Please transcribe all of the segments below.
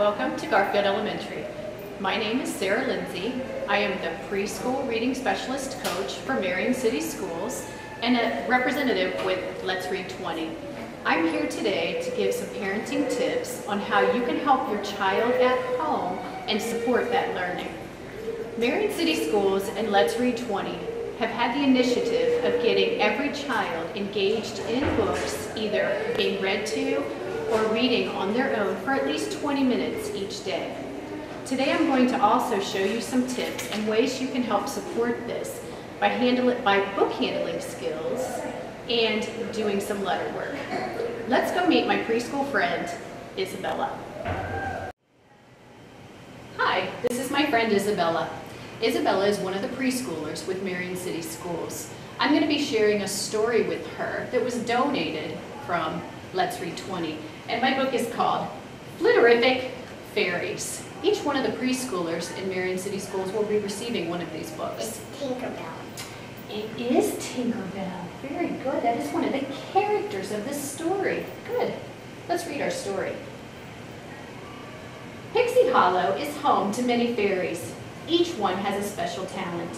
Welcome to Garfield Elementary. My name is Sarah Lindsay. I am the preschool reading specialist coach for Marion City Schools and a representative with Let's Read 20. I'm here today to give some parenting tips on how you can help your child at home and support that learning. Marion City Schools and Let's Read 20 have had the initiative of getting every child engaged in books, either being read to or reading on their own for at least 20 minutes each day. Today I'm going to also show you some tips and ways you can help support this by, handle it, by book handling skills and doing some letter work. Let's go meet my preschool friend, Isabella. Hi, this is my friend Isabella. Isabella is one of the preschoolers with Marion City Schools. I'm going to be sharing a story with her that was donated from Let's Read 20. And my book is called Flitterific Fairies. Each one of the preschoolers in Marion City Schools will be receiving one of these books. It's Tinkerbell. It is Tinkerbell. Very good. That is one of the characters of this story. Good. Let's read our story. Pixie Hollow is home to many fairies. Each one has a special talent.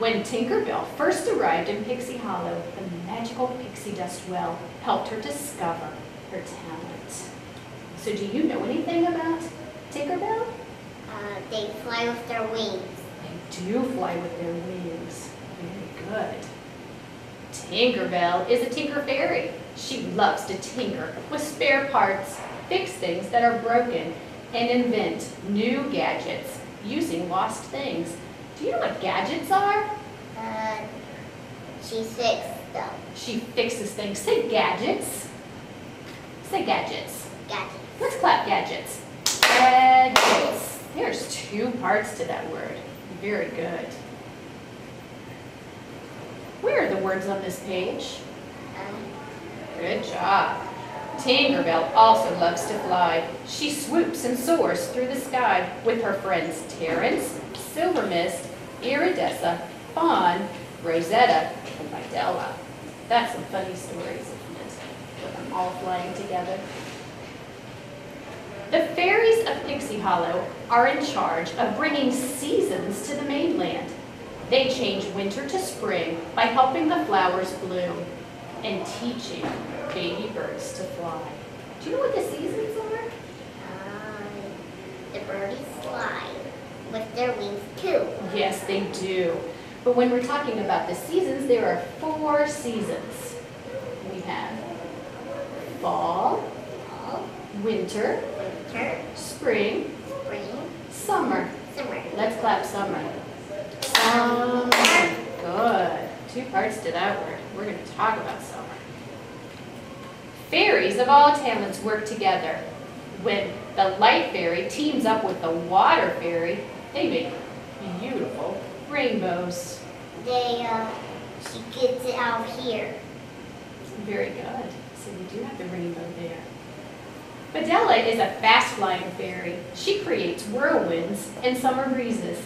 When Tinkerbell first arrived in Pixie Hollow, the magical pixie dust well helped her discover her talent. So do you know anything about Tinkerbell? Uh, they fly with their wings. They do fly with their wings. Very good. Tinkerbell is a tinker fairy. She loves to tinker with spare parts, fix things that are broken, and invent new gadgets using lost things. Do you know what gadgets are? Uh, she fixes them. She fixes things. Say gadgets. Say gadgets. Gadgets. Let's clap gadgets. Gadgets. There's two parts to that word. Very good. Where are the words on this page? Uh, Good job. Tinkerbell also loves to fly. She swoops and soars through the sky with her friends Terence, Silvermist, Iridessa, Fawn, Rosetta, and Vidella. That's some funny stories? With them all flying together. The fairies of Pixie Hollow are in charge of bringing seasons to the mainland. They change winter to spring by helping the flowers bloom and teaching baby birds to fly. Do you know what the seasons are? um, the birdies fly with their wings too. Yes, they do. But when we're talking about the seasons, there are four seasons. We have fall, Fall, winter, winter, spring, spring, summer. summer. Let's clap summer. Summer. Good. Two parts to that word. We're going to talk about summer. Fairies of all talents work together. When the light fairy teams up with the water fairy, they make beautiful rainbows. They, uh, she gets it out here. Very good. So we do have the rainbow there. Fidela is a fast-flying fairy. She creates whirlwinds and summer breezes.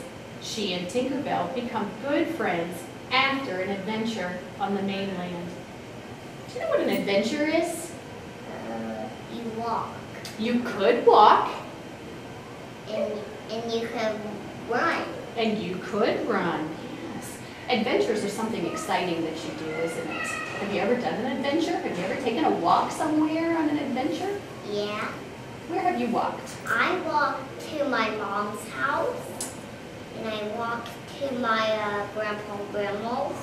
She and Tinkerbell become good friends after an adventure on the mainland. Do you know what an adventure is? You walk You could walk and, and you could run. and you could run. Yes. Adventures are something exciting that you do, isn't it? Have you ever done an adventure? Have you ever taken a walk somewhere on an adventure? Yeah. Where have you walked? I walked to my mom's house, and I walked to my uh, grandpa and grandma's.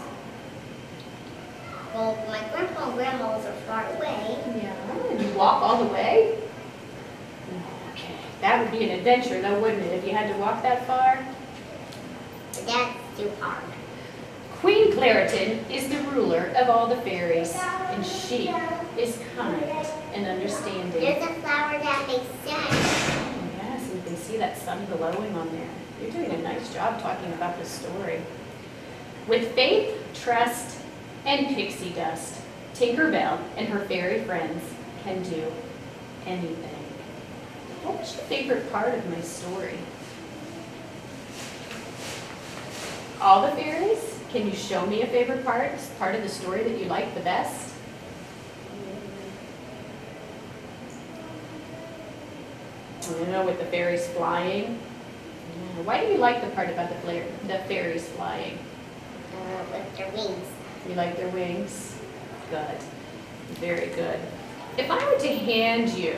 Well, my grandpa and grandma's are far away. Yeah, and you walk all the way? Okay, that would be an adventure though, wouldn't it, if you had to walk that far? That's too hard. Queen Clarion is the ruler of all the fairies, and she is kind and understanding. There's a flower that makes sense. Yes, you can see that sun glowing on there. You're doing a nice job talking about the story. With faith, trust, and pixie dust, Tinkerbell and her fairy friends can do anything. What was your favorite part of my story? All the fairies? Can you show me a favorite part, part of the story that you liked the best? You know, with the fairies flying. Why do you like the part about the, the fairies flying? Uh, with their wings. You like their wings? Good. Very good. If I were to hand you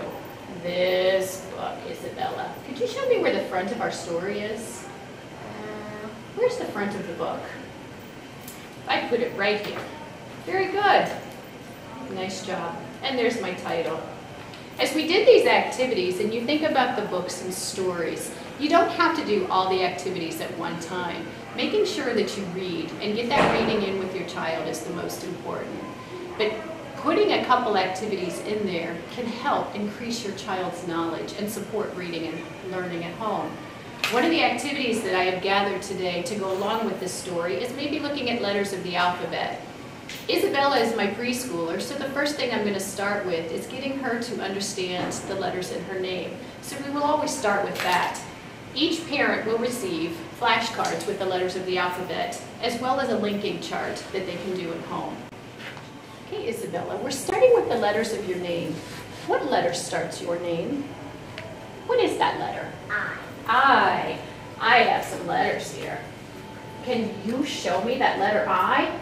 this book, Isabella, could you show me where the front of our story is? Uh, Where's the front of the book? I put it right here. Very good. Nice job. And there's my title. As we did these activities, and you think about the books and stories, you don't have to do all the activities at one time. Making sure that you read and get that reading in with your child is the most important. But putting a couple activities in there can help increase your child's knowledge and support reading and learning at home. One of the activities that I have gathered today to go along with this story is maybe looking at letters of the alphabet. Isabella is my preschooler, so the first thing I'm going to start with is getting her to understand the letters in her name. So we will always start with that. Each parent will receive flashcards with the letters of the alphabet, as well as a linking chart that they can do at home. Okay, Isabella, we're starting with the letters of your name. What letter starts your name? What is that letter? I. I. I have some letters here. Can you show me that letter I?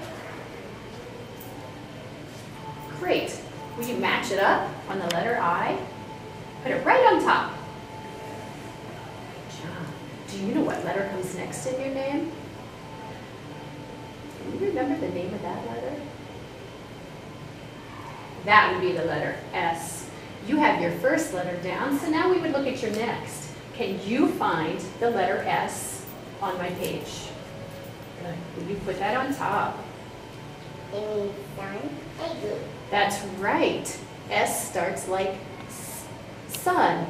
Great. Will you match it up on the letter I? Put it right on top. Job. Do you know what letter comes next in your name? Can you remember the name of that letter? That would be the letter S. You have your first letter down, so now we would look at your next. Can you find the letter S on my page? Good. Will you put that on top? It means sun. Egg. That's right. S starts like s- sun.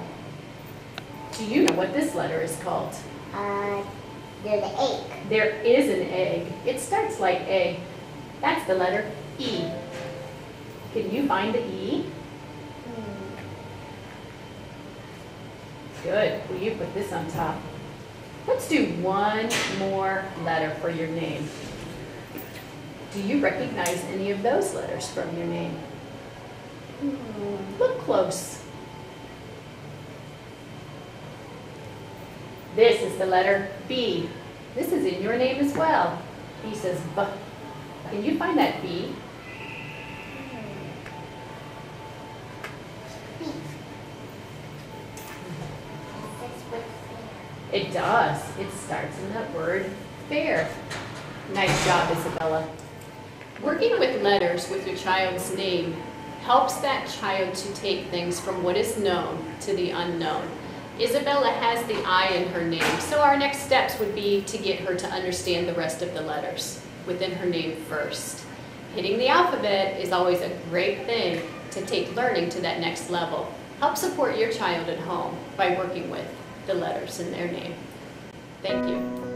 Do you know what this letter is called? Uh, there's the egg. There is an egg. It starts like A. That's the letter E. Can you find the E? Good. Will you put this on top? Let's do one more letter for your name. Do you recognize any of those letters from your name? Look close. This is the letter B. This is in your name as well. B says B. Can you find that B? It does. It starts in that word fair. Nice job, Isabella. Working with letters with your child's name helps that child to take things from what is known to the unknown. Isabella has the I in her name, so our next steps would be to get her to understand the rest of the letters within her name first. Hitting the alphabet is always a great thing to take learning to that next level. Help support your child at home by working with the letters in their name. Thank you.